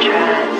Podcast.